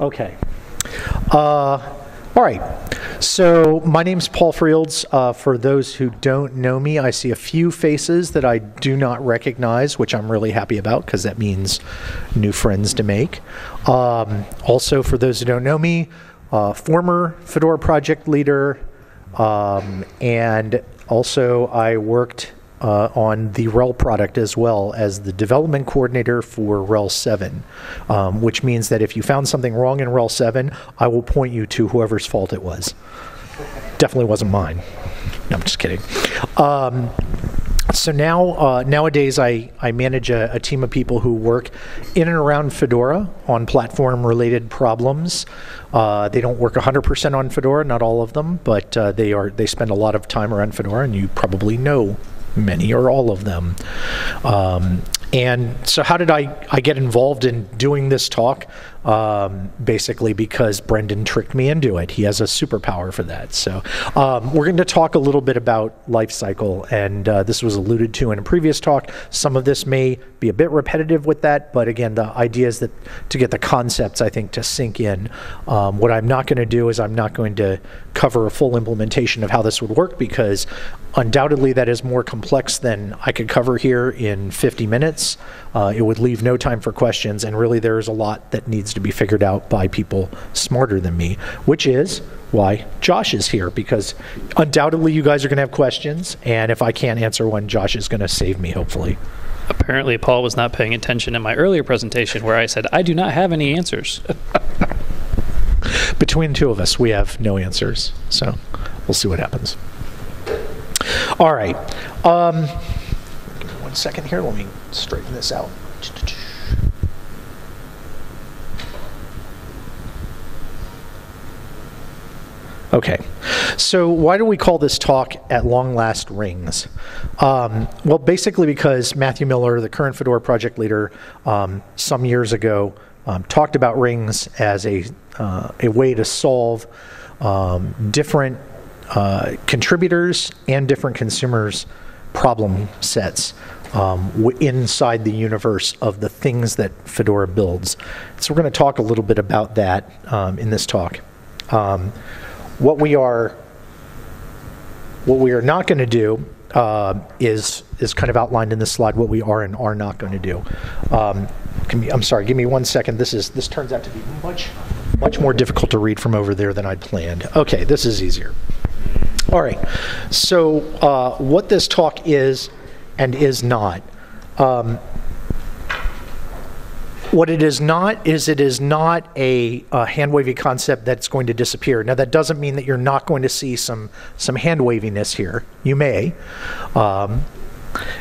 Okay. Uh, all right. So my name's Paul Frields. Uh, for those who don't know me, I see a few faces that I do not recognize, which I'm really happy about because that means new friends to make. Um, also, for those who don't know me, uh, former Fedora project leader, um, and also I worked uh, on the RHEL product as well as the development coordinator for RHEL 7, um, which means that if you found something wrong in RHEL 7, I will point you to whoever's fault it was. Definitely wasn't mine. No, I'm just kidding. Um, so now, uh, nowadays, I, I manage a, a, team of people who work in and around Fedora on platform related problems. Uh, they don't work 100% on Fedora, not all of them, but uh, they are they spend a lot of time around Fedora, and you probably know many or all of them. Um, and so, how did I, I get involved in doing this talk? Um, basically, because Brendan tricked me into it. He has a superpower for that. So, um, we're going to talk a little bit about life cycle, and uh, this was alluded to in a previous talk. Some of this may be a bit repetitive with that, but again, the idea is that to get the concepts, I think, to sink in. Um, what I'm not going to do is I'm not going to cover a full implementation of how this would work because undoubtedly that is more complex than I could cover here in 50 minutes. Uh, it would leave no time for questions, and really there is a lot that needs to be figured out by people smarter than me, which is why Josh is here because undoubtedly you guys are going to have questions, and if I can't answer one, Josh is going to save me, hopefully. Apparently, Paul was not paying attention in my earlier presentation where I said, I do not have any answers. Between the two of us, we have no answers, so we'll see what happens. All right. Um, one second here. Let me straighten this out. Okay, so why do we call this talk at long last rings? Um, well, basically because Matthew Miller, the current Fedora project leader, um, some years ago um, talked about rings as a, uh, a way to solve um, different uh, contributors and different consumers' problem sets um, inside the universe of the things that Fedora builds. So we're going to talk a little bit about that um, in this talk. Um, what we are what we are not going to do uh, is is kind of outlined in this slide. What we are and are not going to do. Um, I'm sorry. Give me one second. This is this turns out to be much much more difficult to read from over there than I'd planned. Okay, this is easier. All right. So uh, what this talk is and is not. Um, what it is not is it is not a, a hand wavy concept that's going to disappear. Now that doesn't mean that you're not going to see some some hand waviness here. You may. Um,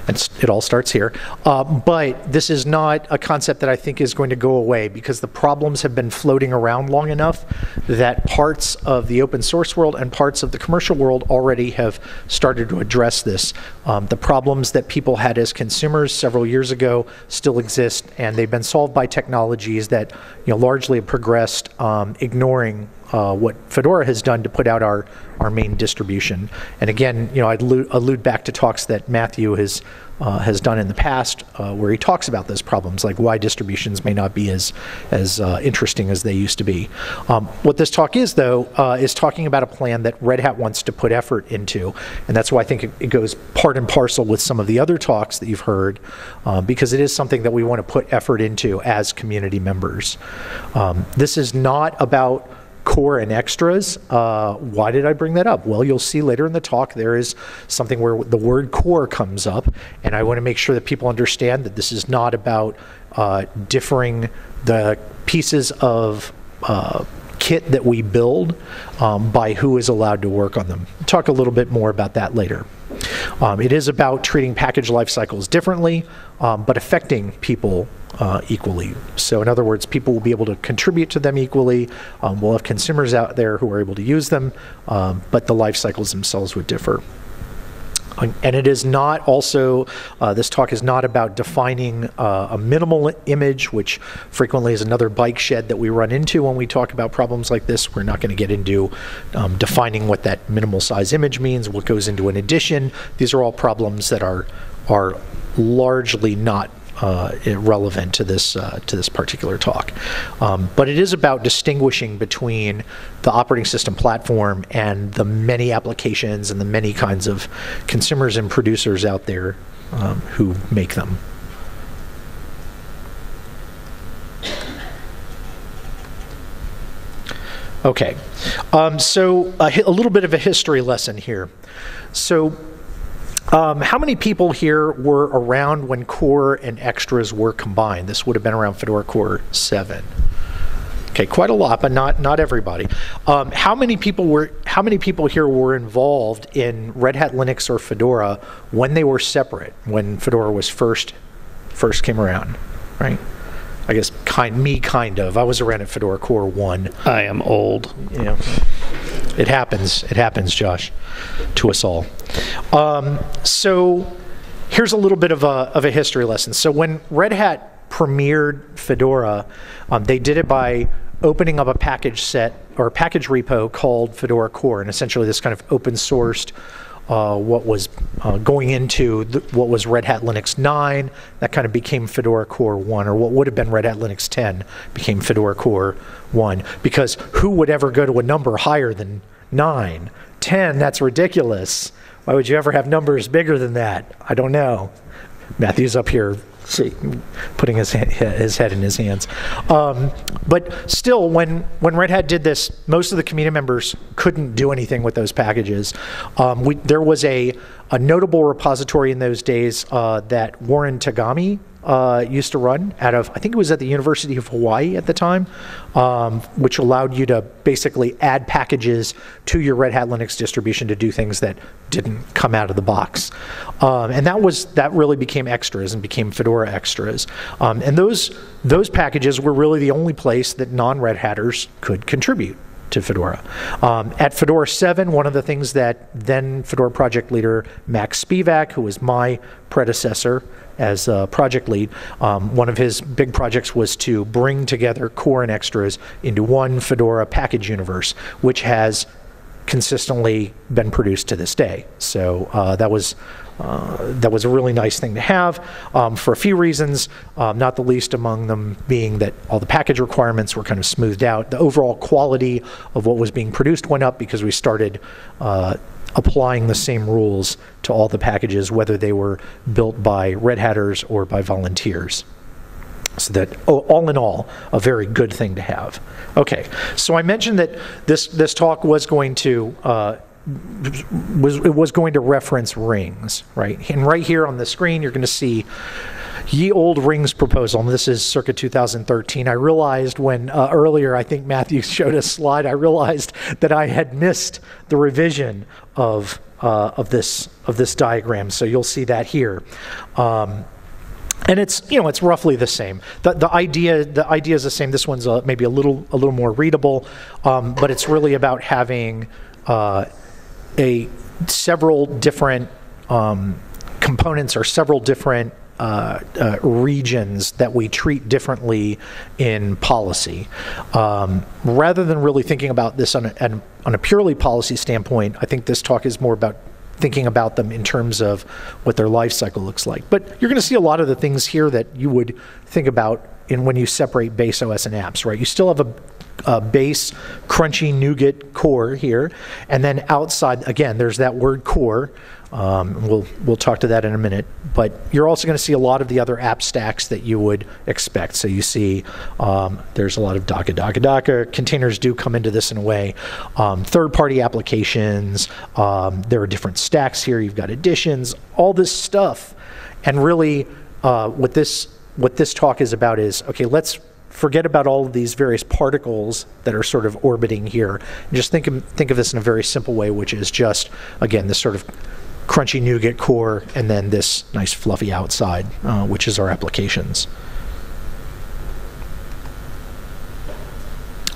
it all starts here. Uh, but this is not a concept that I think is going to go away because the problems have been floating around long enough that parts of the open source world and parts of the commercial world already have started to address this. Um, the problems that people had as consumers several years ago still exist, and they've been solved by technologies that you know, largely have progressed, um, ignoring uh, what Fedora has done to put out our, our main distribution. And again, you know, I'd allude, back to talks that Matthew has uh, has done in the past, uh, where he talks about those problems, like why distributions may not be as as uh, interesting as they used to be. Um, what this talk is, though, uh, is talking about a plan that Red Hat wants to put effort into, and that's why I think it, it goes part and parcel with some of the other talks that you've heard, um, because it is something that we want to put effort into as community members. Um, this is not about core and extras. Uh, why did I bring that up? Well, you'll see later in the talk there is something where the word core comes up, and I want to make sure that people understand that this is not about uh, differing the pieces of uh, kit that we build um, by who is allowed to work on them. Talk a little bit more about that later. Um, it is about treating package life cycles differently, um, but affecting people uh, equally. So, in other words, people will be able to contribute to them equally. Um, we'll have consumers out there who are able to use them, um, but the life cycles themselves would differ. And it is not also, uh, this talk is not about defining uh, a minimal image, which frequently is another bike shed that we run into when we talk about problems like this. We're not going to get into um, defining what that minimal size image means, what goes into an addition. These are all problems that are, are largely not relevant to this uh, to this particular talk. Um, but it is about distinguishing between the operating system platform and the many applications and the many kinds of consumers and producers out there um, who make them. Okay, um, so a, a, little bit of a history lesson here. So, um, how many people here were around when core and extras were combined? This would have been around Fedora Core 7. Okay, quite a lot, but not not everybody. Um, how many people were? How many people here were involved in Red Hat Linux or Fedora when they were separate? When Fedora was first first came around, right? I guess kind me kind of. I was around at Fedora Core one. I am old. Yeah, it happens. It happens, Josh, to us all. Um, so here's a little bit of a of a history lesson. So when Red Hat premiered Fedora, um, they did it by opening up a package set or package repo called Fedora Core, and essentially this kind of open sourced uh, what was uh, going into the, what was Red Hat Linux 9. That kind of became Fedora Core 1, or what would have been Red Hat Linux 10 became Fedora Core 1. Because who would ever go to a number higher than 9? 10, that's ridiculous. Why would you ever have numbers bigger than that? I don't know. Matthew's up here putting his his head in his hands. Um, but still, when when Red Hat did this, most of the community members couldn't do anything with those packages. Um, we, there was a a notable repository in those days uh, that Warren Togami uh, used to run out of, I think it was at the University of Hawaii at the time, um, which allowed you to basically add packages to your Red Hat Linux distribution to do things that didn't come out of the box. Um, and that was that really became extras and became Fedora extras. Um, and those those packages were really the only place that non-Red Hatters could contribute to Fedora. Um, at Fedora 7, one of the things that then Fedora project leader Max Spevack, who was my predecessor, as a project lead, um, one of his big projects was to bring together core and extras into one Fedora package universe, which has consistently been produced to this day. So uh, that was uh, that was a really nice thing to have um, for a few reasons, um, not the least among them being that all the package requirements were kind of smoothed out. The overall quality of what was being produced went up because we started uh, applying the same rules to all the packages, whether they were built by Red Hatters or by volunteers. So that, oh, all in all, a very good thing to have. Okay, so I mentioned that this this talk was going to uh, was it was going to reference rings, right? And right here on the screen, you're going to see Ye Old Rings proposal, and this is circa 2013. I realized when uh, earlier, I think Matthew showed a slide, I realized that I had missed the revision of, uh, of, this, of this diagram. So you'll see that here. Um, and it's you know it's roughly the same. The, the idea the idea is the same. This one's a, maybe a little a little more readable, um, but it's really about having uh, a several different um, components or several different uh, uh, regions that we treat differently in policy. Um, rather than really thinking about this on a, on a purely policy standpoint, I think this talk is more about thinking about them in terms of what their life cycle looks like. But you're going to see a lot of the things here that you would think about in when you separate base OS and apps, right? You still have a base crunchy nougat core here, and then outside again, there's that word core. Um, we'll we'll talk to that in a minute. But you're also going to see a lot of the other app stacks that you would expect. So you see um, there's a lot of Docker, Docker, Docker. Containers do come into this in a way. Um, third-party applications. Um, there are different stacks here. You've got additions. All this stuff, and really, uh, what this what this talk is about is okay. Let's forget about all of these various particles that are sort of orbiting here. Just think of, think of this in a very simple way, which is just, again, this sort of crunchy nougat core and then this nice fluffy outside, uh, which is our applications.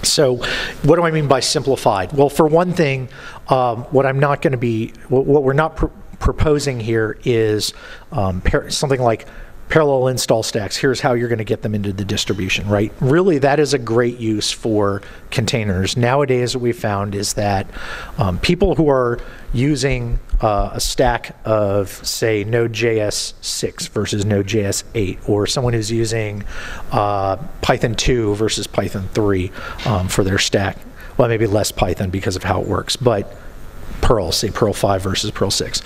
So, what do I mean by simplified? Well, for one thing, um, what I'm not going to be, what, what, we're not pr proposing here is um, something like parallel install stacks, here's how you're going to get them into the distribution, right? Really, that is a great use for containers. Nowadays, what we found is that um, people who are using uh, a stack of, say, Node.js 6 versus Node.js 8, or someone who's using uh, Python 2 versus Python 3 um, for their stack. Well, maybe less Python because of how it works, but Perl, say Perl 5 versus Perl 6,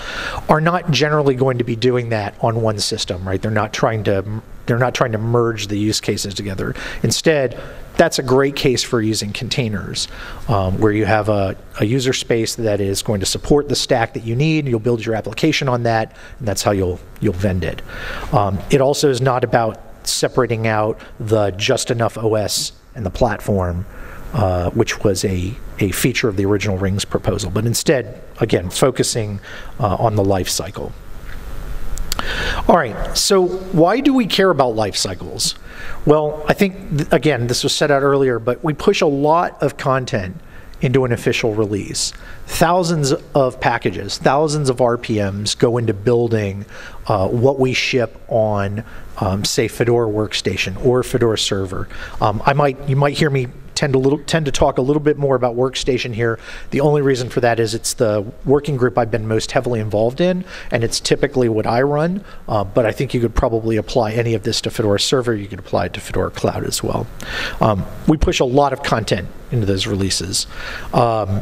are not generally going to be doing that on one system, right? They're not trying to they're not trying to merge the use cases together. Instead, that's a great case for using containers, um, where you have a, a, user space that is going to support the stack that you need. You'll build your application on that, and that's how you'll you'll vend it. Um, it also is not about separating out the just enough OS and the platform uh, which was a, a feature of the original Rings proposal, but instead, again, focusing uh, on the life cycle. All right, so why do we care about life cycles? Well, I think, th- again, this was set out earlier, but we push a lot of content into an official release. Thousands of packages, thousands of RPMs go into building uh, what we ship on, um, say, Fedora Workstation or Fedora Server. Um, I might, you might hear me tend to little tend to talk a little bit more about workstation here. The only reason for that is it's the working group I've been most heavily involved in, and it's typically what I run. Uh, but I think you could probably apply any of this to Fedora Server. You could apply it to Fedora Cloud as well. Um, we push a lot of content into those releases. Um,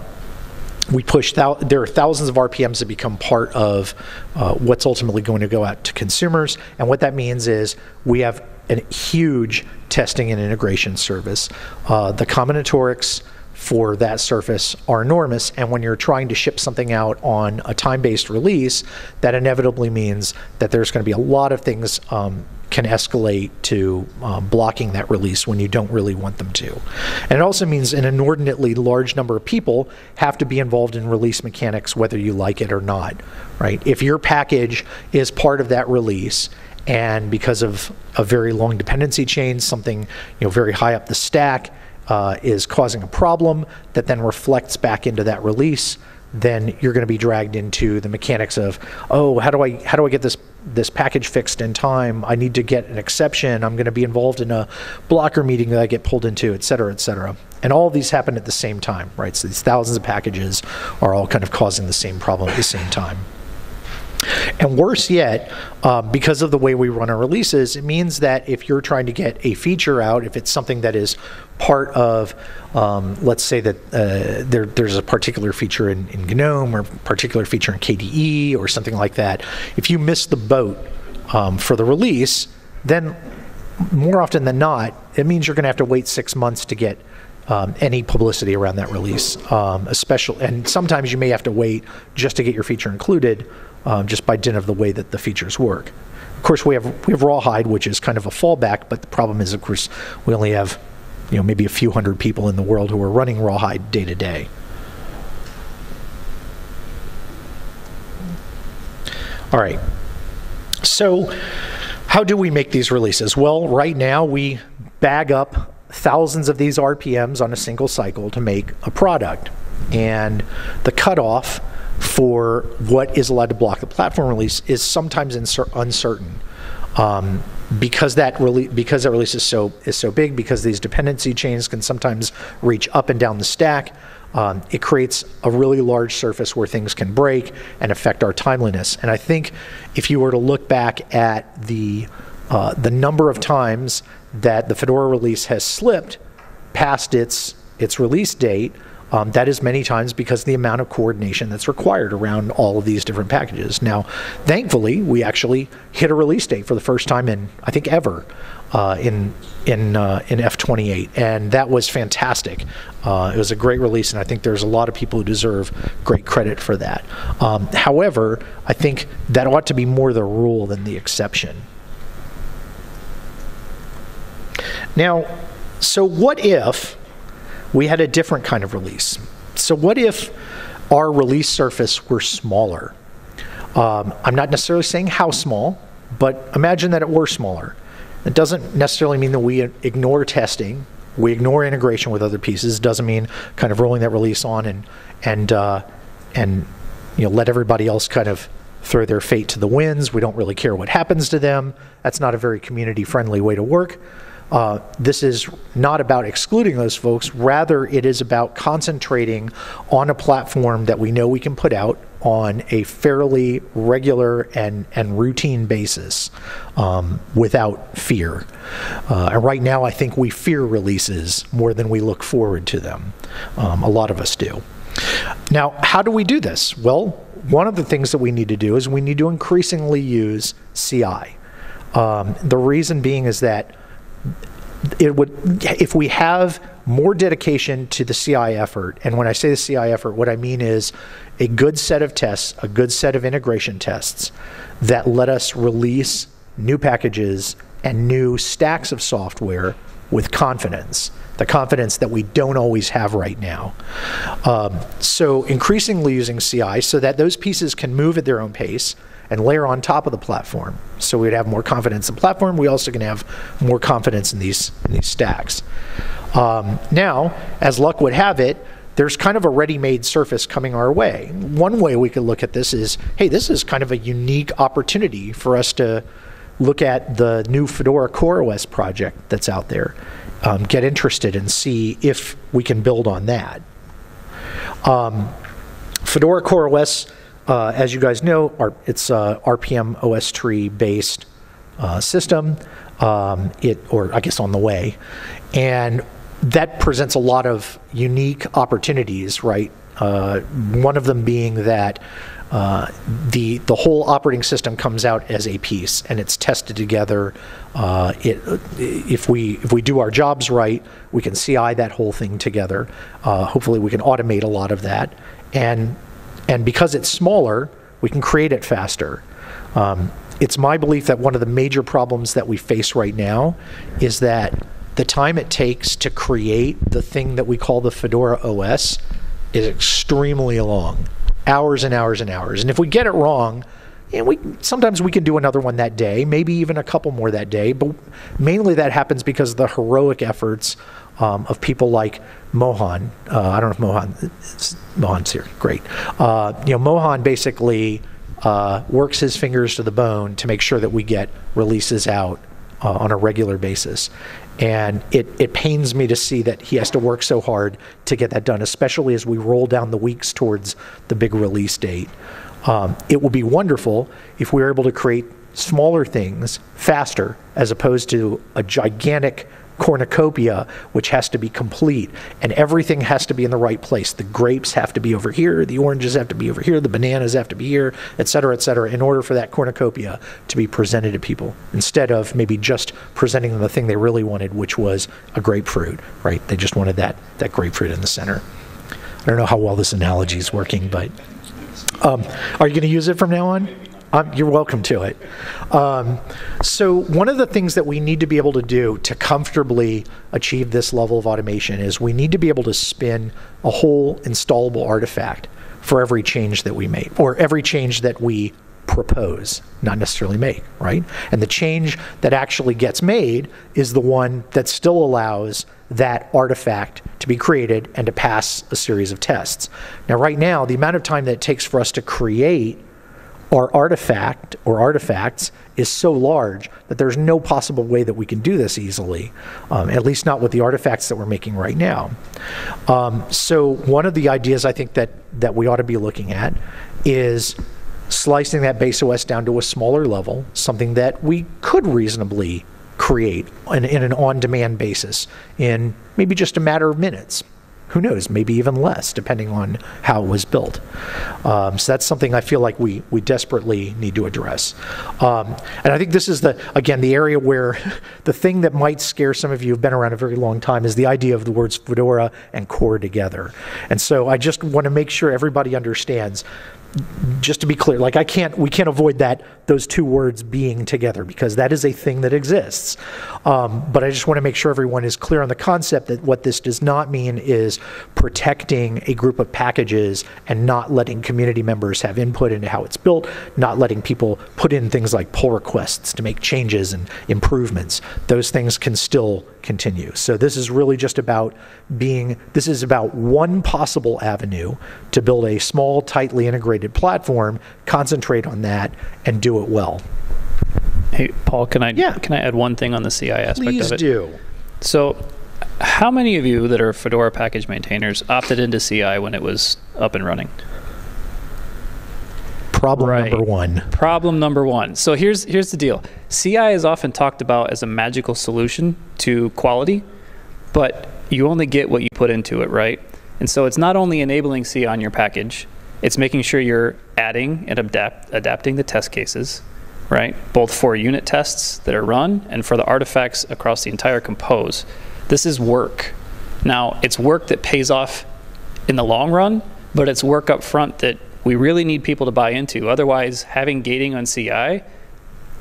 we push there are thousands of RPMs that become part of uh, what's ultimately going to go out to consumers. And what that means is we have a huge testing and integration service. Uh, the combinatorics for that surface are enormous. And when you're trying to ship something out on a time based release, that inevitably means that there's going to be a lot of things um, can escalate to um, blocking that release when you don't really want them to. And it also means an inordinately large number of people have to be involved in release mechanics, whether you like it or not, right? If your package is part of that release, and because of a very long dependency chain, something you know very high up the stack uh, is causing a problem that then reflects back into that release, then you're going to be dragged into the mechanics of, oh, how do I how do I get this this package fixed in time? I need to get an exception. I'm going to be involved in a blocker meeting that I get pulled into, et cetera, et cetera. And all these happen at the same time, right? So these thousands of packages are all kind of causing the same problem at the same time. And worse yet, uh, because of the way we run our releases, it means that if you're trying to get a feature out, if it's something that is part of, um, let's say that uh, there, there's a particular feature in, in, GNOME or particular feature in KDE or something like that, if you miss the boat um, for the release, then more often than not, it means you're going to have to wait six months to get um, any publicity around that release. Um, especially, and sometimes you may have to wait just to get your feature included um, just by dint of the way that the features work. Of course, we have we have Rawhide, which is kind of a fallback, but the problem is, of course, we only have you know maybe a few hundred people in the world who are running Rawhide day to day. All right. So, how do we make these releases? Well, right now we bag up thousands of these RPMs on a single cycle to make a product. And the cutoff for what is allowed to block the platform release is sometimes uncertain. Um, because that rele- because that release is so is so big, because these dependency chains can sometimes reach up and down the stack, um, it creates a really large surface where things can break and affect our timeliness. And I think if you were to look back at the uh, the number of times that the Fedora release has slipped past its its release date, um, that is many times because of the amount of coordination that's required around all of these different packages. Now, thankfully, we actually hit a release date for the first time in I think ever uh, in in uh, in F28, and that was fantastic. Uh, it was a great release, and I think there's a lot of people who deserve great credit for that. Um, however, I think that ought to be more the rule than the exception. Now, so what if we had a different kind of release. So, what if our release surface were smaller? Um, I'm not necessarily saying how small, but imagine that it were smaller. It doesn't necessarily mean that we ignore testing, we ignore integration with other pieces. It doesn't mean kind of rolling that release on and and uh, and you know let everybody else kind of throw their fate to the winds. We don't really care what happens to them. That's not a very community friendly way to work. Uh, this is not about excluding those folks. Rather, it is about concentrating on a platform that we know we can put out on a fairly regular and, and routine basis um, without fear. Uh, and right now, I think we fear releases more than we look forward to them. Um, a lot of us do. Now, how do we do this? Well, one of the things that we need to do is we need to increasingly use CI. Um, the reason being is that it would if we have more dedication to the CI effort, and when I say the CI effort, what I mean is a good set of tests, a good set of integration tests that let us release new packages and new stacks of software with confidence, the confidence that we don't always have right now. Um, so increasingly using CI so that those pieces can move at their own pace and layer on top of the platform. So we'd have more confidence in the platform. We also can have more confidence in these in these stacks. Um, now, as luck would have it, there's kind of a ready-made surface coming our way. One way we could look at this is, hey, this is kind of a unique opportunity for us to look at the new Fedora CoreOS project that's out there, um, get interested and see if we can build on that. Um, Fedora CoreOS uh, as you guys know, our, it's a rpm-ostree based uh, system, um, it, or I guess on the way. And that presents a lot of unique opportunities, right? Uh, one of them being that uh, the the whole operating system comes out as a piece and it's tested together. Uh, it, if we if we do our jobs right, we can CI that whole thing together. Uh, hopefully, we can automate a lot of that, and and because it's smaller, we can create it faster. Um, it's my belief that one of the major problems that we face right now is that the time it takes to create the thing that we call the Fedora OS is extremely long hours and hours and hours. And if we get it wrong, and we sometimes we can do another one that day, maybe even a couple more that day, but mainly that happens because of the heroic efforts um, of people like Mohan. Uh, I don't know if Mohan Mohan's here. Great. Uh, you know, Mohan basically uh, works his fingers to the bone to make sure that we get releases out uh, on a regular basis. And it, it pains me to see that he has to work so hard to get that done, especially as we roll down the weeks towards the big release date. Um, it will be wonderful if we are able to create smaller things faster as opposed to a gigantic cornucopia, which has to be complete, and everything has to be in the right place. The grapes have to be over here, the oranges have to be over here, the bananas have to be here, et cetera, et cetera, in order for that cornucopia to be presented to people, instead of maybe just presenting them the thing they really wanted, which was a grapefruit, right? They just wanted that, that grapefruit in the center. I don't know how well this analogy is working, but um, are you going to use it from now on? Um, you're welcome to it. Um, so, one of the things that we need to be able to do to comfortably achieve this level of automation is we need to be able to spin a whole installable artifact for every change that we make, or every change that we propose, not necessarily make, right? And the change that actually gets made is the one that still allows that artifact to be created and to pass a series of tests. Now, right now, the amount of time that it takes for us to create our artifact or artifacts is so large that there's no possible way that we can do this easily, um, at least not with the artifacts that we're making right now. Um, so one of the ideas I think that that we ought to be looking at is slicing that base OS down to a smaller level, something that we could reasonably create in, in an on-demand basis in maybe just a matter of minutes who knows, maybe even less, depending on how it was built. Um, so that's something I feel like we, we desperately need to address. Um, and I think this is the, again, the area where the thing that might scare some of you who've been around a very long time is the idea of the words Fedora and core together. And so I just want to make sure everybody understands just to be clear, like I can't, we can't avoid that those two words being together because that is a thing that exists. Um, but I just want to make sure everyone is clear on the concept that what this does not mean is protecting a group of packages and not letting community members have input into how it's built, not letting people put in things like pull requests to make changes and improvements. Those things can still continue. So this is really just about being, this is about one possible avenue to build a small, tightly integrated platform, concentrate on that, and do it well. Hey, Paul, can I Yeah. can I add one thing on the CI aspect Please of it? do. So, how many of you that are Fedora package maintainers opted into CI when it was up and running? Problem Right. number one. Problem number one. So here's here's the deal. CI is often talked about as a magical solution to quality, but you only get what you put into it, right? And so it's not only enabling CI on your package, it's making sure you're adding and adapt, adapting the test cases, right? Both for unit tests that are run and for the artifacts across the entire compose. This is work. Now, it's work that pays off in the long run, but it's work up front that we really need people to buy into. Otherwise, having gating on CI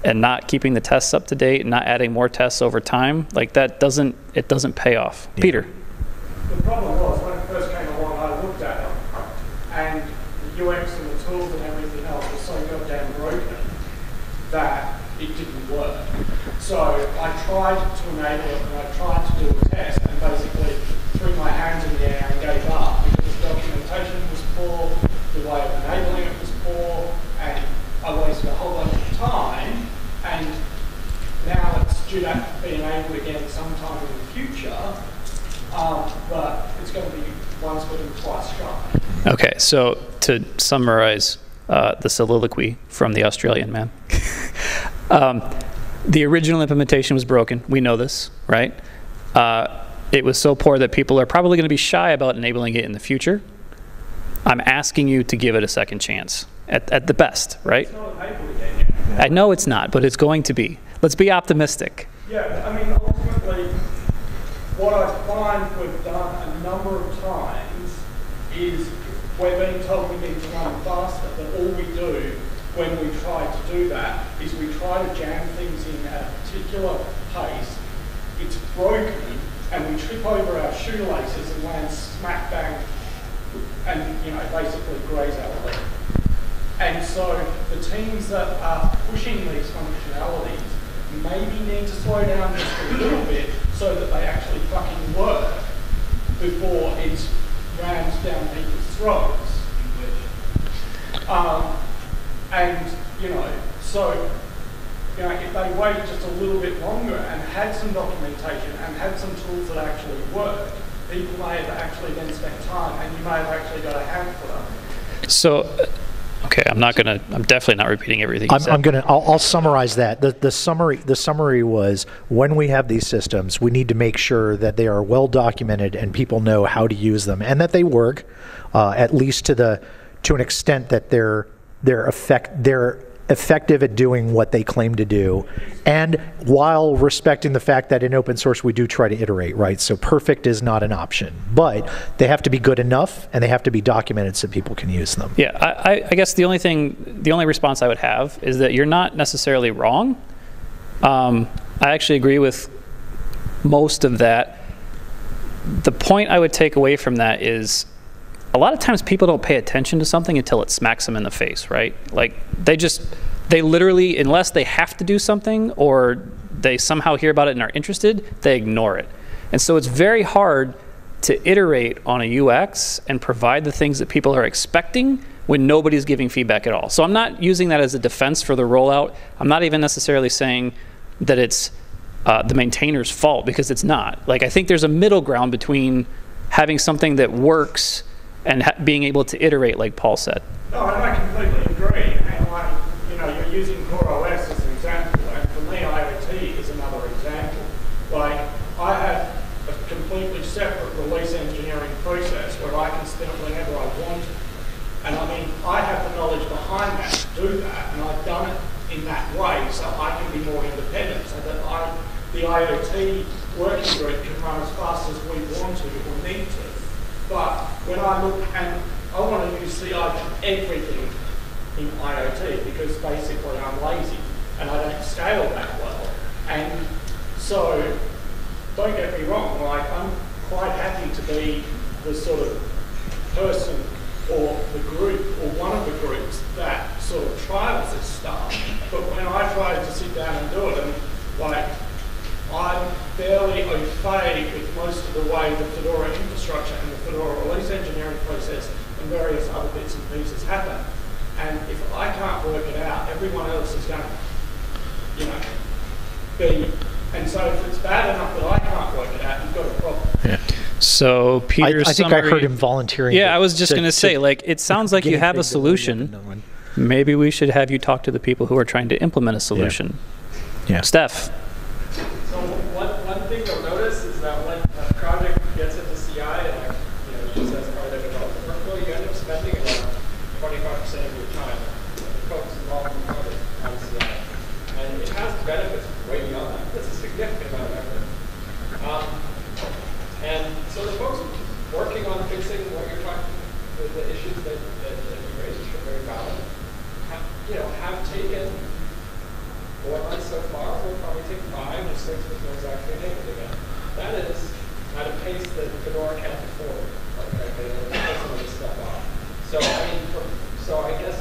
and not keeping the tests up to date and not adding more tests over time, like that doesn't it doesn't pay off. Peter. The problem was when it first came along, I looked at it, and the UX and the tools and everything else was so goddamn broken that it didn't work. So I tried to enable it, and I tried to do a test, and basically threw my hands in the air and gave up because the documentation was poor, the way of enabling it was poor, and I wasted a whole bunch of time. And it's be enabled again sometime in the future. Um, but it's going to be once bitten, twice shy. Okay, so to summarize uh, the soliloquy from the Australian man, um, the original implementation was broken. We know this, right? Uh, it was so poor that people are probably going to be shy about enabling it in the future. I'm asking you to give it a second chance at, at the best, right? It's not again. I know it's not, but it's going to be. Let's be optimistic. Yeah, I mean, ultimately, what I find we've done a number of times is we're being told we need to run faster, but all we do when we try to do that is we try to jam things in at a particular pace. It's broken, and we trip over our shoelaces and land smack bang, and you know, basically graze our leg. And so the teams that are pushing these functionalities maybe need to slow down just a little bit so that they actually fucking work before it's rammed down people's throats. Um, and, you know, so, you know, if they waited just a little bit longer and had some documentation and had some tools that actually work, people may have actually then spent time and you may have actually got a handful of them. So, okay, I'm not going to, I'm definitely not repeating everything I'm. I'm gonna. I'll, I'll summarize that. The, the summary. The summary was when we have these systems, we need to make sure that they are well documented and people know how to use them and that they work, uh, at least to the to an extent that they're they're effect they're effective at doing what they claim to do, and while respecting the fact that in open source we do try to iterate. Right. So perfect is not an option, but they have to be good enough and they have to be documented so people can use them. Yeah, I, I- guess the only thing, the only response I would have is that you're not necessarily wrong. Um, I actually agree with most of that. The point I would take away from that is a lot of times people don't pay attention to something until it smacks them in the face, right? Like they just, they literally, unless they have to do something or they somehow hear about it and are interested, they ignore it. And so it's very hard to iterate on a UX and provide the things that people are expecting when nobody's giving feedback at all. So I'm not using that as a defense for the rollout. I'm not even necessarily saying that it's uh, the maintainer's fault because it's not. Like I think there's a middle ground between having something that works and ha- being able to iterate, like Paul said. No, and I completely agree. And like, you know, you're using CoreOS as an example, and for me, IoT is another example. Like, I have a completely separate release engineering process where I can step whenever I want. And I mean, I have the knowledge behind that to do that, and I've done it in that way so I can be more independent, so that I, the IoT working group can run as fast as we want to or need to. But when I look and I want to use CI for everything in IoT because basically I'm lazy and I don't scale that well. And so don't get me wrong, like I'm quite happy to be the sort of person or the group or one of the groups that sort of trials this stuff. But when I try to sit down and do it and like I'm fairly au fait with most of the way the Fedora infrastructure and the Fedora release engineering process and various other bits and pieces happen. And if I can't work it out, everyone else is going to, you know, be. And so if it's bad enough that I can't work it out, you've got a problem. So I, Peter's I think I heard him volunteering. Yeah, to- I was just to- going to say, to like, it sounds like you have a pig the way you solution. know. Maybe we should have you talk to the people who are trying to implement a solution. Yeah. Stef, So one, one thing you'll notice is that when a project gets into CI, like, you know, just as part of the development workflow, you end up spending about twenty-five percent of your time, the folks involved in the project on CI. And it has benefits way beyond that. It's a significant amount of effort. Um, and so the folks working on fixing what you're talking, the, the issues that, that, that you raised, which are very valid, have, you know, have taken four months so far, we'll probably take six before it's actually enabled again. That is at a pace that Fedora can't afford, quite frankly, and we're some of this stuff off. So, I mean, for, so I guess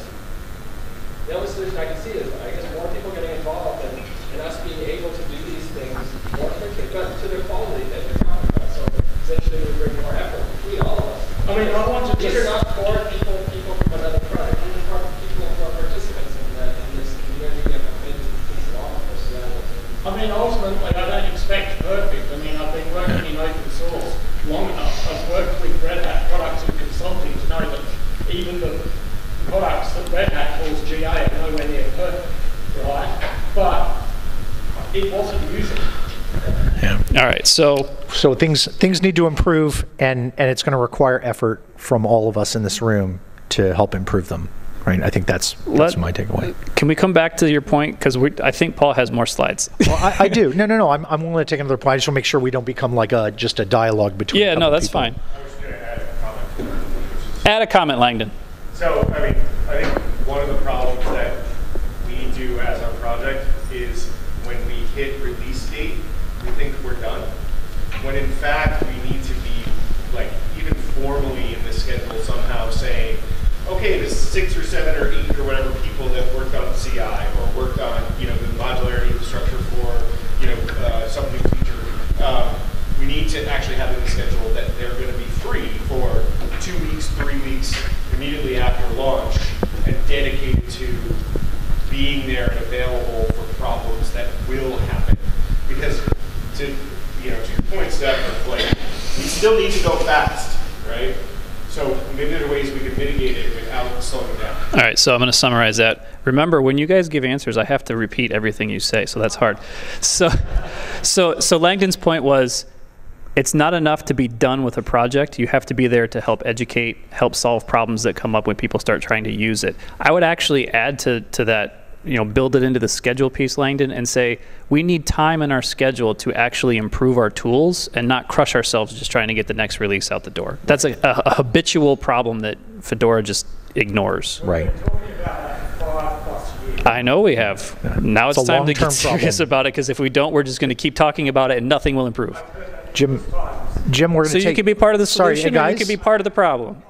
the other solution I can see is, I guess, more people getting involved and, and us being able to do these things more quickly, but to the quality that you're talking about. So essentially, we bring more effort between all of us. I mean, I want to These just- are not for people, people from another product. These are for people who are participants in, the, in this community and have been these long for Seattle. I mean, ultimately, I don't expect perfect. I mean, I've been working in open source long enough. I've worked with Red Hat products and consulting to know that even the products that Red Hat calls GA are nowhere near perfect, right? But it wasn't usable. all right. So So things things need to improve, and and it's going to require effort from all of us in this room to help improve them. Right? I think that's that's Let- my takeaway. can we come back to your point? Because I think Paul has more slides. Well, I, I do. No, no, no. I'm, I'm willing to take another point. I just want to make sure we don't become like a just a dialogue between. a yeah, no, that's people. fine. I was add a comment. to that, which is- Add a comment, Langdon. So, I mean, I think one of the problems that we do as our project is when we hit release date, we think we're done. When in fact, we need to be, like, even formally in the schedule somehow saying, okay, the six or seven or eight or whatever people that worked on CI or worked on, you know, the modularity infrastructure for, you know, uh, some new feature, um, we need to actually have in the schedule that they're going to be free for two weeks, three weeks immediately after launch and dedicated to being there and available for problems that will happen. Because to, you know, to your point, Stef, like, we still need to go fast, right? So maybe there are ways we can mitigate it without slowing down. All right, so I'm going to summarize that. Remember, when you guys give answers, I have to repeat everything you say, so that's hard. So, so, so Langdon's point was, it's not enough to be done with a project. You have to be there to help educate, help solve problems that come up when people start trying to use it. I would actually add to to that, you know, build it into the schedule piece, Langdon, and say we need time in our schedule to actually improve our tools and not crush ourselves just trying to get the next release out the door. That's a, a, a habitual problem that Fedora just ignores. Right. Talking about that for five plus years. I know we have. Now It's it's, time to get serious problem. about it because if we don't, we're just going to keep talking about it and nothing will improve. Jim, Jim, we're going So to take. you can be part of the Sorry, hey, solution or you guys. can be part of the problem.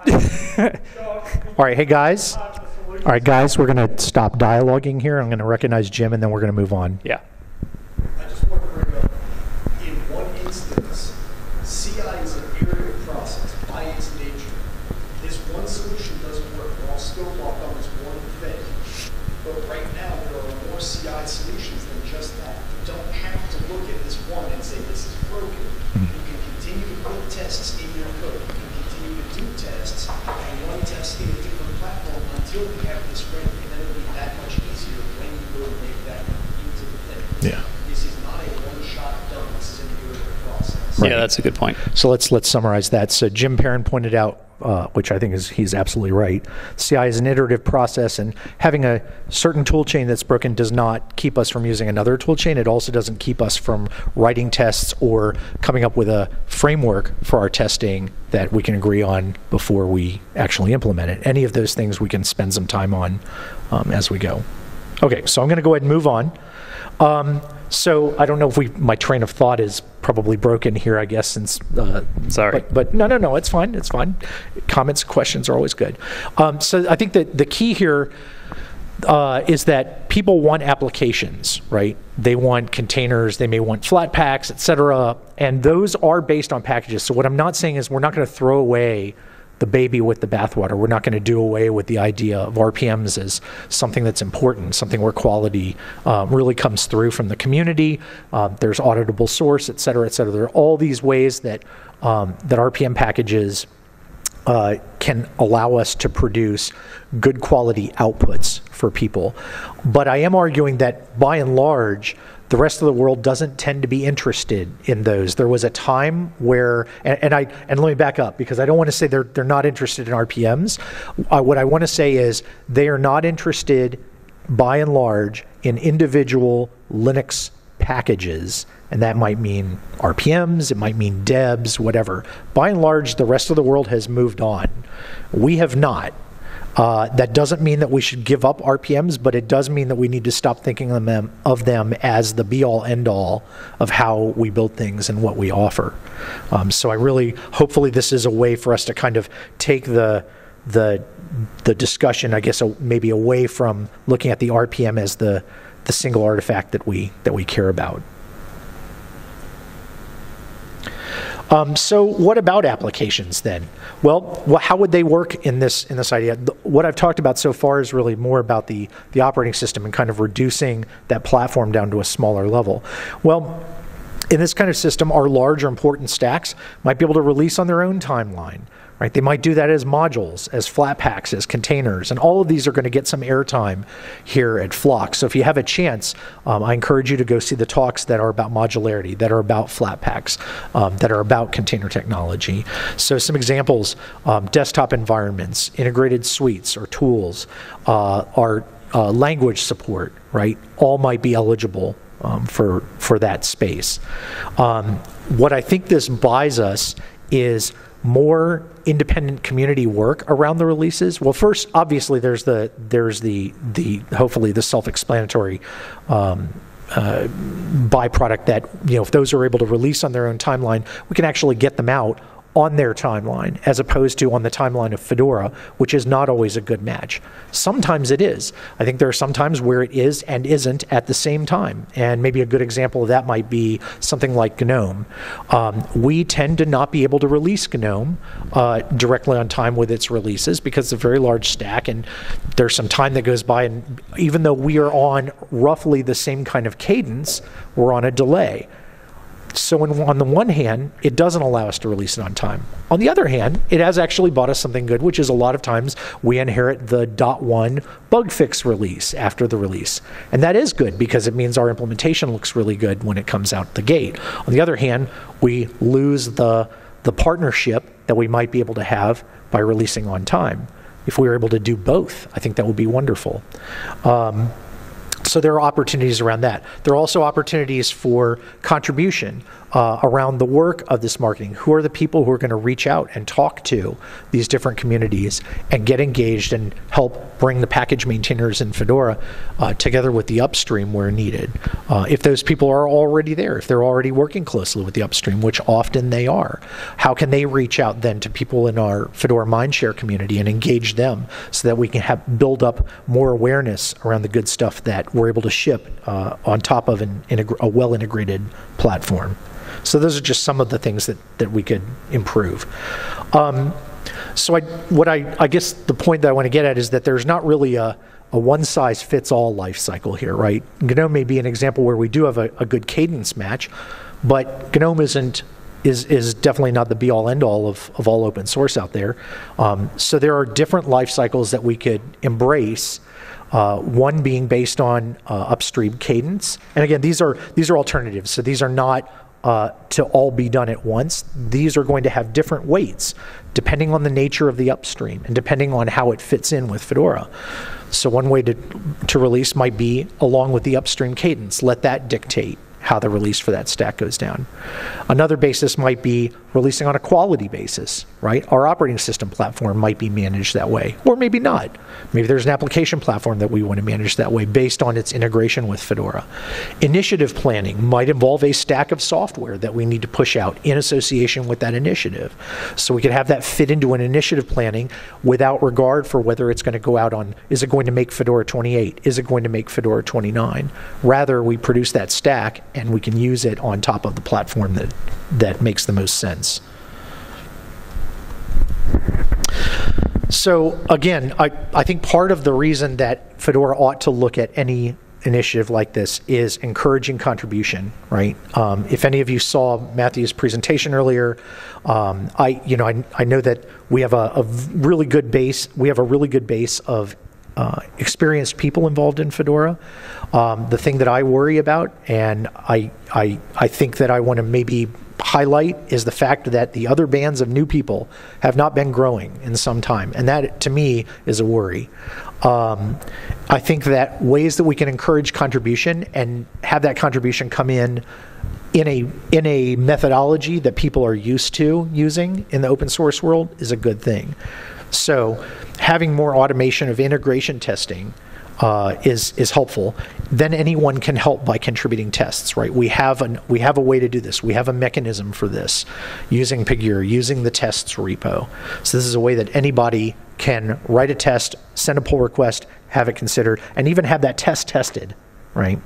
All right, hey guys. All right, guys, we're going to stop dialoguing here. I'm going to recognize Jim, and then we're going to move on. Yeah. I just want to bring up, in one instance, CI is an iterative process by its nature. This one solution doesn't work, we're all still locked on this one thing. But right now, there are more CI solutions than just that. You don't have to look at this one and say, this is broken. You can continue to put tests in your code. You can continue to do tests and run tests in a different platform until have this ready. And then it'll be that much easier when you go to make that into the thing. Yeah. This is not a one-shot done. This is an iterative process. Right. Yeah, that's a good point. So let's let's summarize that. So Jim Perrin pointed out, uh, which I think is he's absolutely right. CI is an iterative process, and having a certain tool chain that's broken does not keep us from using another tool chain. It also doesn't keep us from writing tests or coming up with a framework for our testing that we can agree on before we actually implement it. Any of those things we can spend some time on um, as we go. Okay, so I'm going to go ahead and move on. Um, so I don't know if we my train of thought is probably broken here. I guess since uh, Sorry. but, but no, no, no, it's fine. It's fine. Comments, questions are always good. Um, so I think that the key here uh, is that people want applications, right? They want containers, they may want Flatpaks, etc. and those are based on packages. So what I'm not saying is we're not going to throw away the baby with the bathwater. We're not going to do away with the idea of RPMs as something that's important, something where quality um, really comes through from the community. Um, there's auditable source, et cetera, et cetera. There are all these ways that um, that RPM packages uh, can allow us to produce good quality outputs for people. But I am arguing that by and large, the rest of the world doesn't tend to be interested in those. There was a time where, and, and I and let me back up because I don't want to say they're they're not interested in RPMs. Uh, what I want to say is they are not interested, by and large, in individual Linux packages, and that might mean RPMs, it might mean DEBs, whatever. By and large, the rest of the world has moved on. We have not. Uh, that doesn't mean that we should give up RPMs, but it does mean that we need to stop thinking of them, of them as the be all end all of how we build things and what we offer. Um, so I really, hopefully, this is a way for us to kind of take the the the discussion, I guess, maybe away from looking at the RPM as the the single artifact that we that we care about. Um, so, what about applications then? Well, well, how would they work in this in this idea? What I've talked about so far is really more about the the operating system and kind of reducing that platform down to a smaller level. Well, in this kind of system, our large or important stacks might be able to release on their own timeline right? They might do that as modules, as Flatpaks, as containers, and all of these are going to get some airtime here at Flock. So if you have a chance, um, I encourage you to go see the talks that are about modularity, that are about Flatpaks, um, that are about container technology. So some examples: um, desktop environments, integrated suites or tools, uh, our uh, language support, right? All might be eligible um, for for that space. Um, what I think this buys us is more independent community work around the releases? Well, first, obviously, there's the there's the the hopefully the self-explanatory um, uh, byproduct that you know if those are able to release on their own timeline, we can actually get them out on their timeline as opposed to on the timeline of Fedora, which is not always a good match. Sometimes it is. I think there are some times where it is and isn't at the same time. And maybe a good example of that might be something like GNOME. Um, we tend to not be able to release GNOME uh, directly on time with its releases because it's a very large stack and there's some time that goes by. And even though we are on roughly the same kind of cadence, we're on a delay. So, in, on the one hand, it doesn't allow us to release it on time. On the other hand, it has actually bought us something good, which is a lot of times we inherit the dot one bug fix release after the release. And that is good because it means our implementation looks really good when it comes out the gate. On the other hand, we lose the, the partnership that we might be able to have by releasing on time. If we were able to do both, I think that would be wonderful. Um, so there are opportunities around that. There are also opportunities for contribution uh, around the work of this marketing. Who are the people who are going to reach out and talk to these different communities and get engaged and help bring the package maintainers in Fedora uh, together with the upstream where needed? Uh, if those people are already there, if they're already working closely with the upstream, which often they are, how can they reach out then to people in our Fedora Mindshare community and engage them so that we can have build up more awareness around the good stuff that we're able to ship uh, on top of an, a well integrated platform? So those are just some of the things that, that we could improve. Um, so I, what I, I guess the point that I want to get at is that there's not really a, a one size fits all life cycle here, right? GNOME may be an example where we do have a, a good cadence match, but GNOME isn't is is definitely not the be all end all of, of all open source out there. Um, so there are different life cycles that we could embrace. Uh, one being based on uh, upstream cadence, and again, these are these are alternatives. So these are not uh, to all be done at once. These are going to have different weights depending on the nature of the upstream and depending on how it fits in with Fedora. So, one way to, to release might be along with the upstream cadence, let that dictate how the release for that stack goes down. Another basis might be releasing on a quality basis, right? Our operating system platform might be managed that way, or maybe not. Maybe there's an application platform that we want to manage that way based on its integration with Fedora. Initiative planning might involve a stack of software that we need to push out in association with that initiative. So we could have that fit into an initiative planning without regard for whether it's going to go out on, is it going to make Fedora 28? Is it going to make Fedora 29? Rather, we produce that stack and we can use it on top of the platform that, that makes the most sense. So again, I, I think part of the reason that Fedora ought to look at any initiative like this is encouraging contribution, right? Um, if any of you saw Matthew's presentation earlier, um, I, you know, I, I know that we have a, a really good base. We have a really good base of uh, experienced people involved in Fedora. Um, the thing that I worry about, and I, I, I think that I want to maybe highlight, is the fact that the other bands of new people have not been growing in some time, and that to me is a worry. Um, I think that ways that we can encourage contribution and have that contribution come in in a in a methodology that people are used to using in the open source world is a good thing. So, having more automation of integration testing uh, is is helpful. Then anyone can help by contributing tests, right? We have an we have a way to do this. We have a mechanism for this, using Pagure, using the tests repo. So this is a way that anybody can write a test, send a pull request, have it considered, and even have that test tested, right?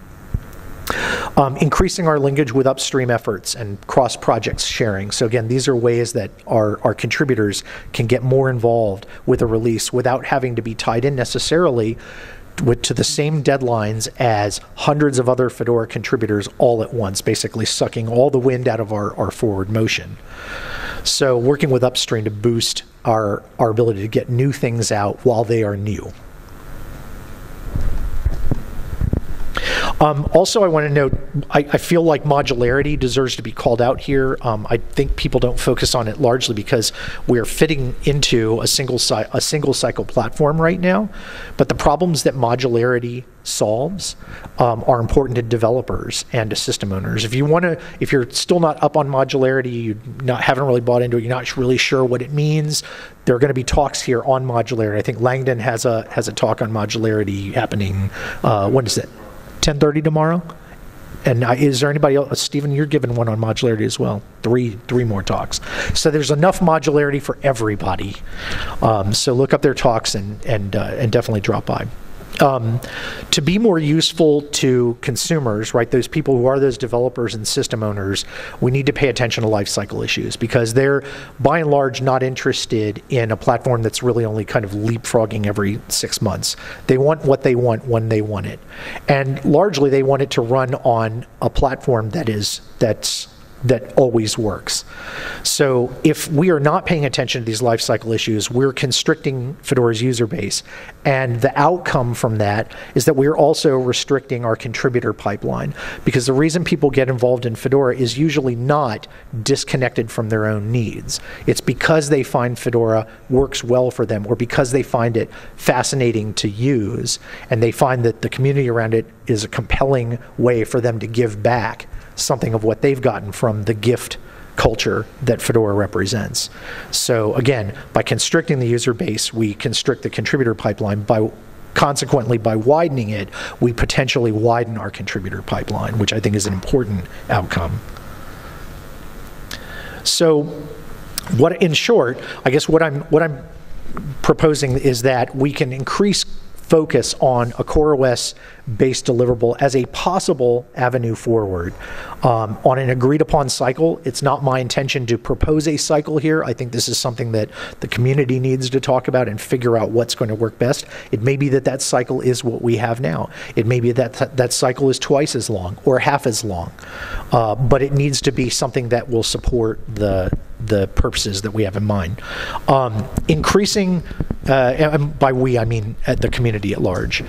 Um, increasing our linkage with upstream efforts and cross projects sharing. So, again, these are ways that our, our contributors can get more involved with a release without having to be tied in necessarily with, to the same deadlines as hundreds of other Fedora contributors all at once, basically sucking all the wind out of our, our forward motion. So, working with upstream to boost our, our ability to get new things out while they are new. Um, also, I want to note, I, I, feel like modularity deserves to be called out here. Um, I think people don't focus on it largely because we're fitting into a single si- a single cycle platform right now. But the problems that modularity solves um, are important to developers and to system owners. If you want to, if you're still not up on modularity, you not haven't really bought into it, you're not really sure what it means. There are going to be talks here on modularity. I think Langdon has a has a talk on modularity happening. Uh, when is it? 10:30 tomorrow. And is there anybody else? Stephen, you're giving one on modularity as well. Three, three more talks. So there's enough modularity for everybody. Um, so look up their talks and and uh, and definitely drop by um, to be more useful to consumers, right? Those people who are those developers and system owners, we need to pay attention to life cycle issues because they're by and large not interested in a platform that's really only kind of leapfrogging every six months. They want what they want when they want it, and largely they want it to run on a platform that is that's that always works. So if we are not paying attention to these life cycle issues, we're constricting Fedora's user base. And the outcome from that is that we're also restricting our contributor pipeline. Because the reason people get involved in Fedora is usually not disconnected from their own needs. It's because they find Fedora works well for them or because they find it fascinating to use and they find that the community around it is a compelling way for them to give back something of what they've gotten from the gift culture that Fedora represents. So again, by constricting the user base, we constrict the contributor pipeline. By consequently, by widening it, we potentially widen our contributor pipeline, which I think is an important outcome. So, what in short, I guess what I'm what I'm proposing is that we can increase focus on a CoreOS based deliverable as a possible avenue forward. Um, on an agreed upon cycle, it's not my intention to propose a cycle here. I think this is something that the community needs to talk about and figure out what's going to work best. It may be that that cycle is what we have now. It may be that th- that cycle is twice as long or half as long, uh, but it needs to be something that will support the the purposes that we have in mind. Um, increasing, uh, by we I mean at the community at large.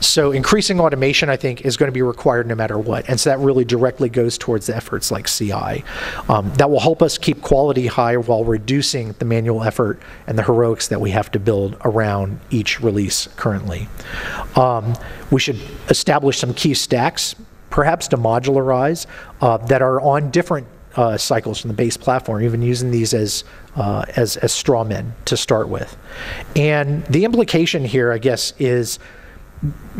So increasing automation, I think, is going to be required no matter what, and so that really directly goes towards efforts like CI. Um, that will help us keep quality high while reducing the manual effort and the heroics that we have to build around each release currently. Um, we should establish some key stacks perhaps to modularize uh, that are on different uh, cycles from the base platform, even using these as, uh, as, as straw men to start with. And the implication here, I guess, is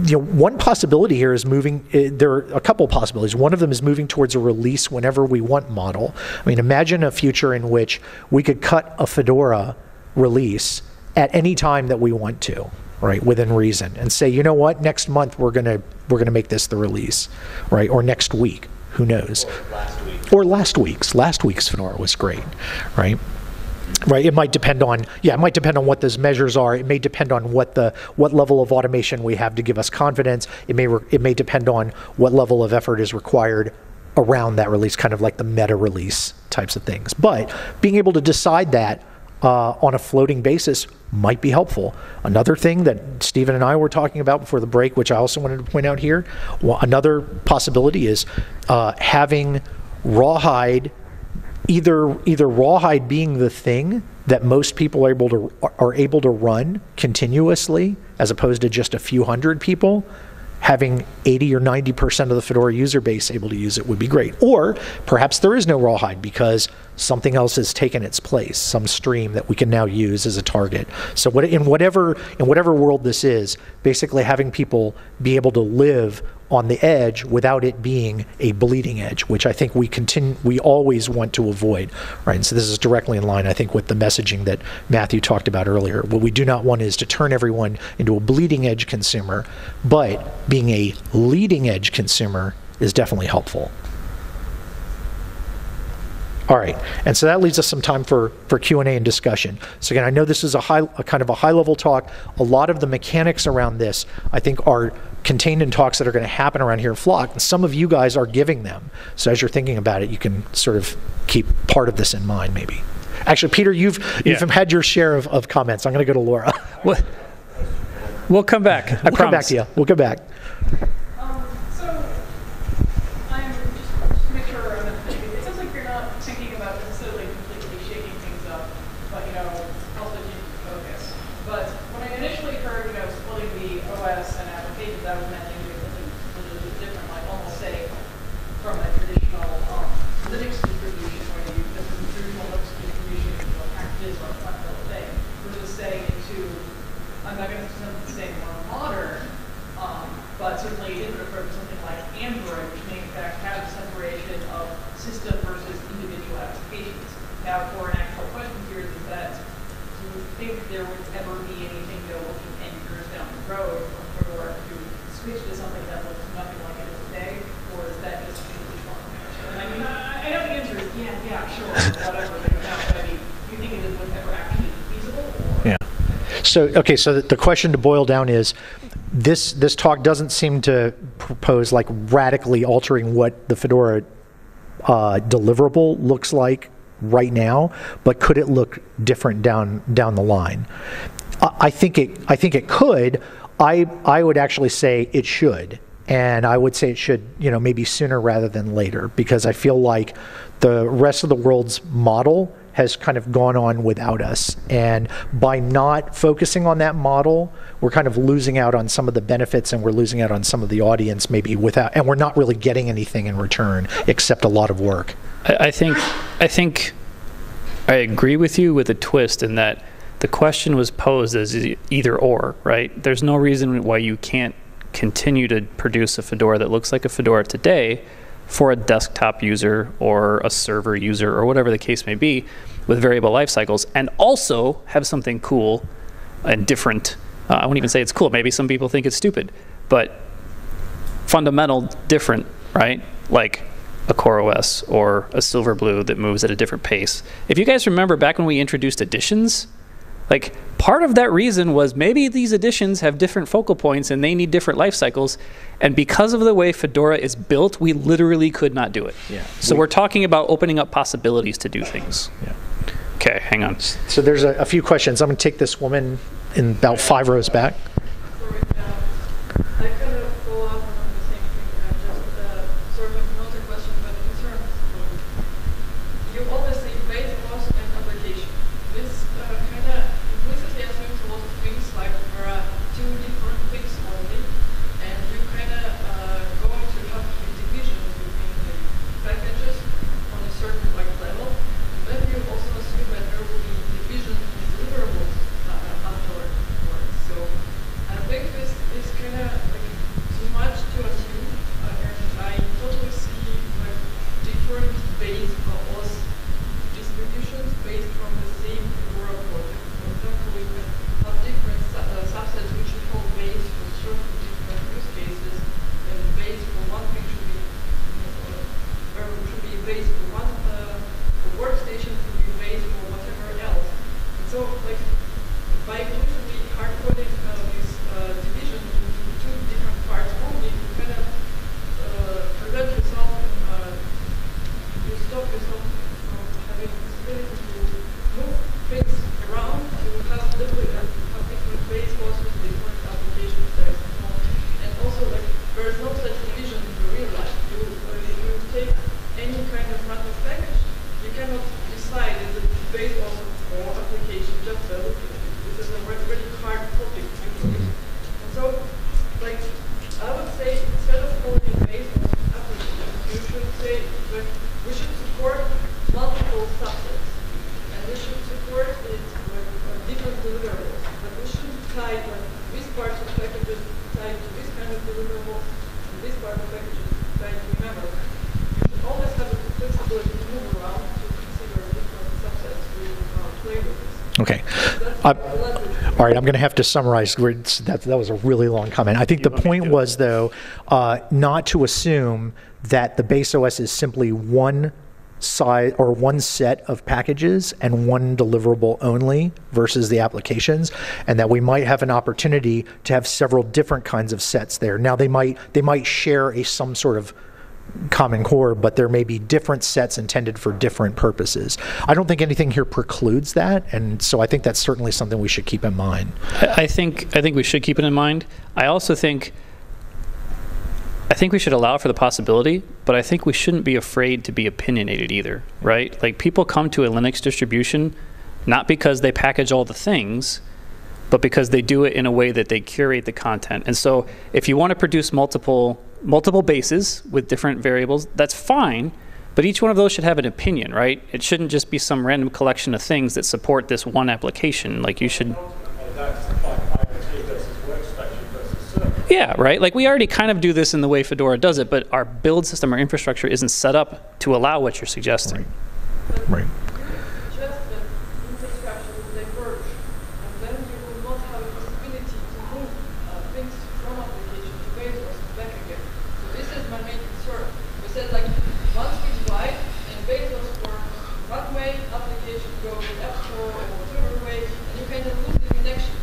you know, one possibility here is moving. Uh, there are a couple possibilities. One of them is moving towards a release whenever we want model. I mean, imagine a future in which we could cut a Fedora release at any time that we want to, right, within reason, and say, you know what, next month we're gonna we're gonna make this the release, right, or next week. Who knows? Or last week. Or last week's. Last week's Fedora was great, right? Right. It might depend on yeah. It might depend on what those measures are. It may depend on what the what level of automation we have to give us confidence. It may re, it may depend on what level of effort is required around that release, kind of like the meta release types of things. But being able to decide that uh, on a floating basis might be helpful. Another thing that Stephen and I were talking about before the break, which I also wanted to point out here, well, another possibility is uh, having rawhide either either rawhide being the thing that most people are able to are able to run continuously as opposed to just a few hundred people having 80 or 90% of the Fedora user base able to use it would be great. Or perhaps there is no rawhide because something else has taken its place, some stream that we can now use as a target. So what, in whatever in whatever world this is, basically having people be able to live on the edge without it being a bleeding edge, which I think we continue we always want to avoid, right? And so this is directly in line, I think, with the messaging that Matthew talked about earlier. What we do not want is to turn everyone into a bleeding edge consumer, but being a leading edge consumer is definitely helpful. All right, and so that leaves us some time for, for Q&A and discussion. So again, I know this is a, high, a kind of a high-level talk. A lot of the mechanics around this, I think, are contained in talks that are going to happen around here in Flock, and some of you guys are giving them. So as you're thinking about it, you can sort of keep part of this in mind, maybe. Actually, Peter, you've, you've Yeah. had your share of, of comments. I'm going to go to Laura. We'll come back. I we'll come back to you. We'll come back. Um, so, I'm just, just to make sure I'm understanding, it sounds like you're not thinking about necessarily completely shaking things up, but, you know, also changing focus. But when I initially heard, you know, splitting the OS and applications, I was imagining doing something a little bit different, like almost say, from a traditional, um, Linux distribution, where you, the traditional Linux distribution, you know, packages or a little thing, versus say into I'm not going to say more modern, um, but certainly it would refer to something like Android, which may in fact have separation of system versus individual applications. Now, for an actual question here is that, do you think there would ever be anything, you know, looking 10 years down the road from Fedora to switch to something that looks nothing like it is today, or is that just completely wrong? I mean, I, I know the answer is yeah, yeah, sure, whatever, but I mean, do you think it would ever actually be feasible? Or? Yeah. So, okay, so the- question to boil down is, this, this talk doesn't seem to propose like radically altering what the Fedora uh, deliverable looks like right now, but could it look different down, down the line? I, I think it, I think it could. I, I would actually say it should. And I would say it should, you know, maybe sooner rather than later, because I feel like the rest of the world's model has kind of gone on without us. And by not focusing on that model, we're kind of losing out on some of the benefits and we're losing out on some of the audience maybe without, and we're not really getting anything in return except a lot of work. I, think I think I agree with you with a twist in that the question was posed as either or, right? There's no reason why you can't continue to produce a Fedora that looks like a Fedora today for a desktop user or a server user or whatever the case may be with variable life cycles and also have something cool and different. Uh, I won't even say it's cool. Maybe some people think it's stupid, but fundamental different, right? Like a Core OS or a Silverblue that moves at a different pace. If you guys remember back when we introduced editions, like part of that reason was maybe these editions have different focal points and they need different life cycles. And because of the way Fedora is built, we literally could not do it. Yeah. So we're talking about opening up possibilities to do things. Yeah. Okay, hang on. So there's a, a few questions. I'm going to take this woman in about five rows back. basically one uh, workstation All right, I'm going to have to summarize. That, that was a really long comment. I think the point was, though, uh, not to assume that the base OS is simply one size or one set of packages and one deliverable only versus the applications, and that we might have an opportunity to have several different kinds of sets there. Now, they might they might share a some sort of common core, but there may be different sets intended for different purposes. I don't think anything here precludes that, and so I think that's certainly something we should keep in mind. I think I think we should keep it in mind. I also think I think we should allow for the possibility, but I think we shouldn't be afraid to be opinionated either, right? Like people come to a Linux distribution not because they package all the things, but because they do it in a way that they curate the content. And so if you want to produce multiple multiple bases with different variables, that's fine, but each one of those should have an opinion, right? It shouldn't just be some random collection of things that support this one application. Like you should yeah, right. Like we already kind of do this in the way Fedora does it, but our build system or infrastructure isn't set up to allow what you're suggesting. Right. Just that infrastructure will diverge, and then you will not have a possibility to move uh, things from application to base or back again. So this is my main concern. We said like once we divide and base was for one way, application goes app store or whatever way, and you kind of lose the connection.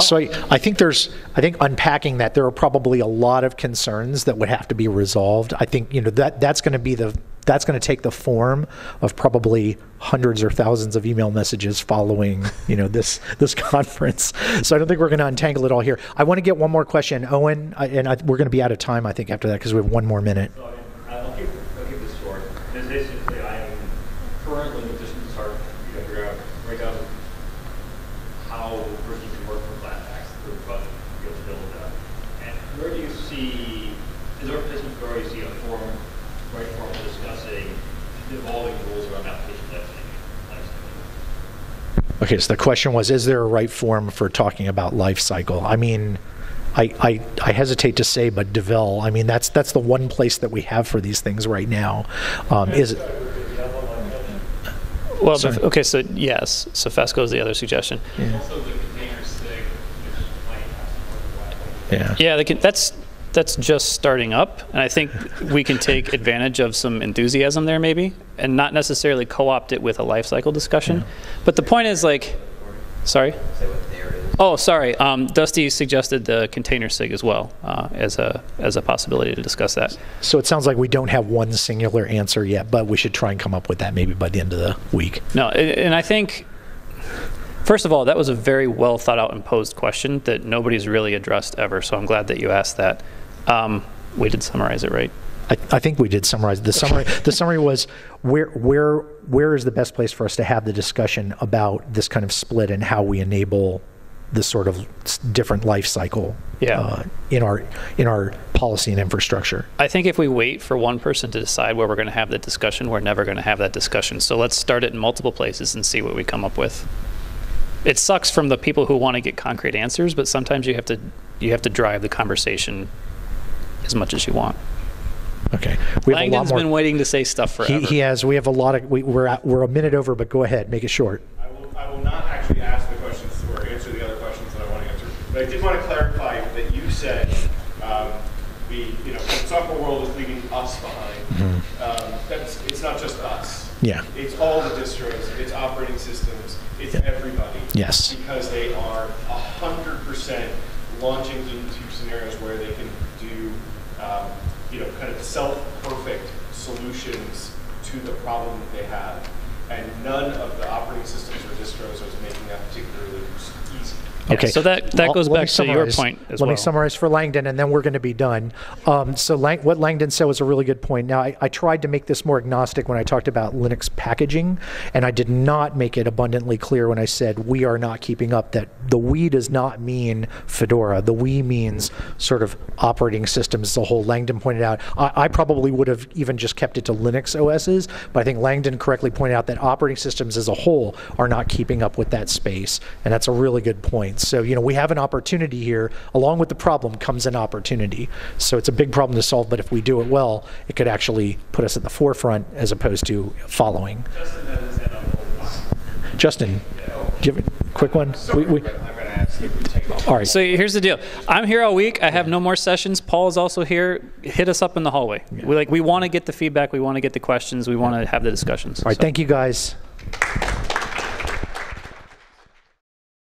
So I, I think there's, I think unpacking that, there are probably a lot of concerns that would have to be resolved. I think, you know, that, that's going to be the, that's going to take the form of probably hundreds or thousands of email messages following, you know, this, this conference. So I don't think we're going to untangle it all here. I want to get one more question. Owen, and I, we're going to be out of time, I think, after that, because we have one more minute. So, I'll keep, I'll keep this short. This basically, I am currently just start, you know, figure out, break out how Ricky can work with Flatpaks through the budget, to be able to build that. And where do you see, is there a place where you see a forum, right forum discussing evolving rules around application testing? lifecycle? Okay, so the question was, is there a right forum for talking about life cycle? I mean, I, I, I hesitate to say, but Devel, I mean, that's, that's the one place that we have for these things right now. Um, is, it Well, Sorry. but- okay, so yes, so FESCO is the other suggestion. Also, the container sig, which might have some yeah. Yeah, they can, that's that's just starting up, and I think we can take advantage of some enthusiasm there, maybe, and not necessarily co-opt it with a life cycle discussion. But the point is, like, sorry. Oh, sorry. Um, Dusty suggested the container sig as well uh, as a as a possibility to discuss that. So it sounds like we don't have one singular answer yet, but we should try and come up with that maybe by the end of the week. No, a- and I think, first of all, that was a very well thought out and posed question that nobody's really addressed ever. So I'm glad that you asked that. Um, we did summarize it right. I, I think we did summarize the summary. The summary was where where where is the best place for us to have the discussion about this kind of split and how we enable this sort of different life cycle Yeah. uh, in our in our policy and infrastructure. I think if we wait for one person to decide where we're going to have the discussion, we're never going to have that discussion. So let's start it in multiple places and see what we come up with. It sucks from the people who want to get concrete answers, but sometimes you have to you have to drive the conversation as much as you want. Okay, we have a lot Langdon's more. been waiting to say stuff forever. he, he has. We have a lot of. We, we're at, we're a minute over, but go ahead, make it short. I will, I will not actually ask the questions or answer the other questions that I want to answer. But I did want to clarify that you said um, we, you know, the software world is leaving us behind. Um, that's, it's not just us. Yeah. It's all the distros, it's operating systems, it's everybody. Yes. Because they are hundred percent launching into scenarios where they can do, um, you know, kind of self-perfect solutions to the problem that they have. And none of the operating systems or distros is making that particularly easy. Yeah, Okay. so that- that goes let me back to your point as Let me summarize for Langdon, and then we're going to be done. Um, so Lang- what Langdon said was a really good point. Now, I, I tried to make this more agnostic when I talked about Linux packaging, and I did not make it abundantly clear when I said we are not keeping up, that the we does not mean Fedora. The we means sort of operating systems as a whole. Langdon pointed out, I, I probably would have even just kept it to Linux OSs, but I think Langdon correctly pointed out that operating systems as a whole are not keeping up with that space, and that's a really good point. So, you know, we have an opportunity here. Along with the problem comes an opportunity. So it's a big problem to solve, but if we do it well, it could actually put us at the forefront as opposed to following. Justin had his hand up the whole time. Justin, give it quick one. We, we, I'm going to ask you to take it. all right. So here's the deal. I'm here all week. I have no more sessions. Paul is also here. Hit us up in the hallway. We like we want to get the feedback. We want to get the questions. We want to have the discussions. All right. So- Thank you, guys.